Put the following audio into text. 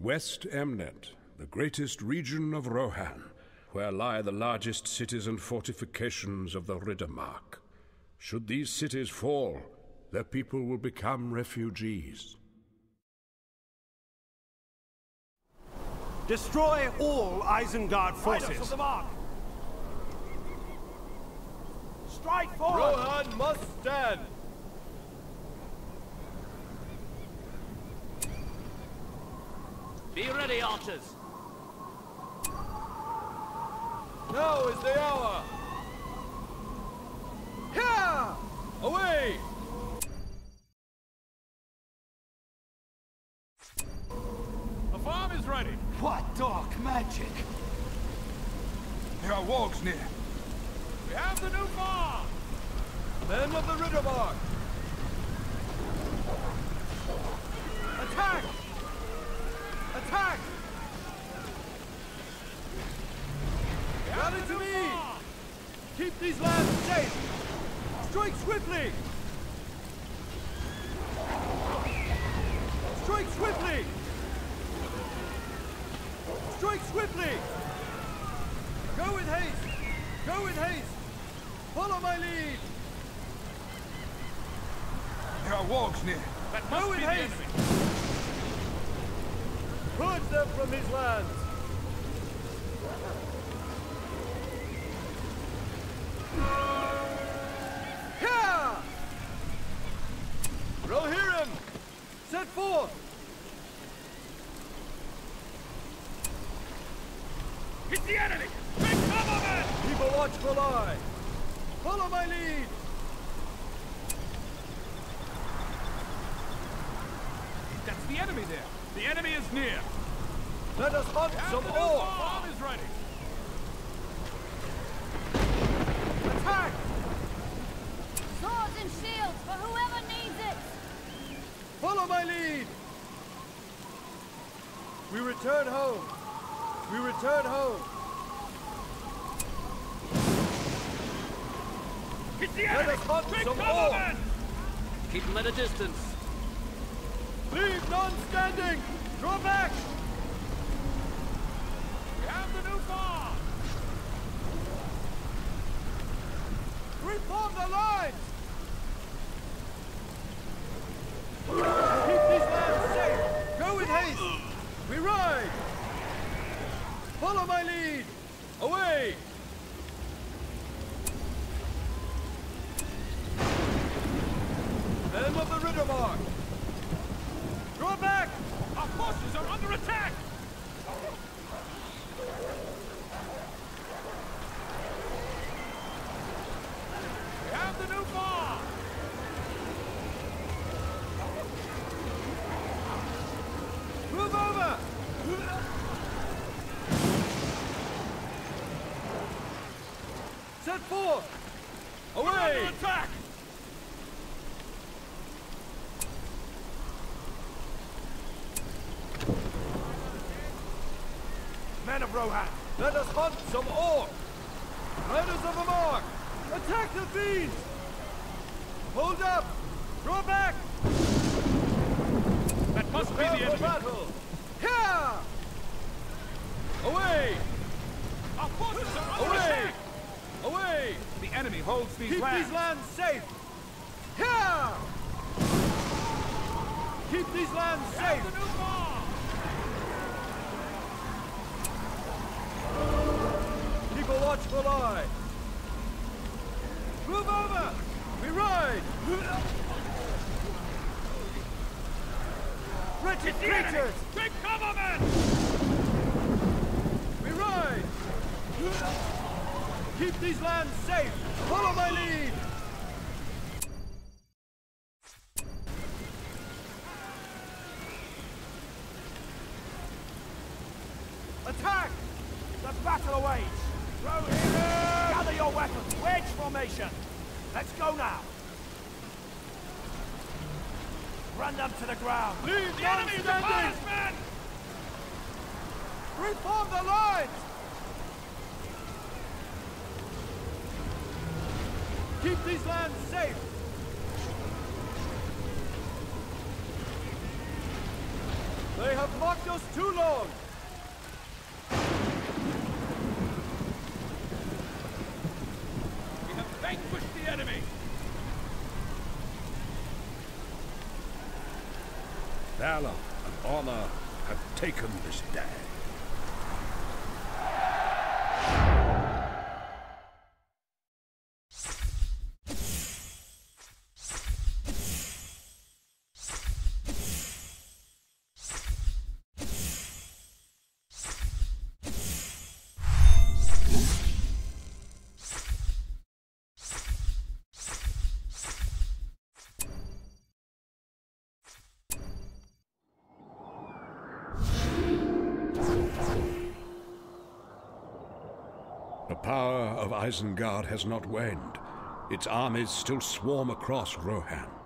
West Emnet, the greatest region of Rohan, where lie the largest cities and fortifications of the Riddermark. Should these cities fall, their people will become refugees. Destroy all Isengard forces. Riders of the mark. Strike forward. Rohan must stand. Be ready, archers. Now is the hour. Here! Away! The farm is ready. What dark magic? There are wargs near. We have the new farm. Men of the Riddermark! Attack! Attack! Rally to me! Keep these lands safe! Strike swiftly! Strike swiftly! Strike swiftly! Go with haste! Go with haste! Follow my lead! There are wargs near. That Go must with be the haste. enemy. Purge them from his lands! The enemy. Take cover, men. Keep a watchful eye! Follow my lead! That's the enemy there. The enemy is near. Let us hunt Have some the new ore! farm is ready. Attack! Swords and shields for whoever needs it! Follow my lead! We return home! We return home! Hit the Let us hunt Take some cover, men. Keep them at a distance. Leave none standing! Draw back! We have the new farm. Reform the lines! Keep these lands safe! Go with haste! We ride! Follow my lead! Away! Men of the Riddermark! Draw back! Our forces are under attack. We have the new farm. Move over! Set forth! Away! under attack. Rohan, Let us hunt some ore! Riders of mark! Attack the fiends! Hold up! Draw back! That must be the Prepare enemy. battle! Here! Away! Our forces are under Away! attack. Away! The enemy holds these Keep lands. these lands safe! Here! Keep these lands safe! the new farm. Keep a watchful eye! Move over! We ride! Wretched creatures! Take cover, men. We ride! Keep these lands safe! Follow my lead! attack! The battle awaits. Gather your weapons. Wedge formation. Let's go now. Run them to the ground. Leave The enemy standing! men. Reform the lines! Keep these lands safe! They have mocked us too long! We have the enemy! Valor and honor have taken this day. Power of Isengard has not waned. Its armies still swarm across Rohan.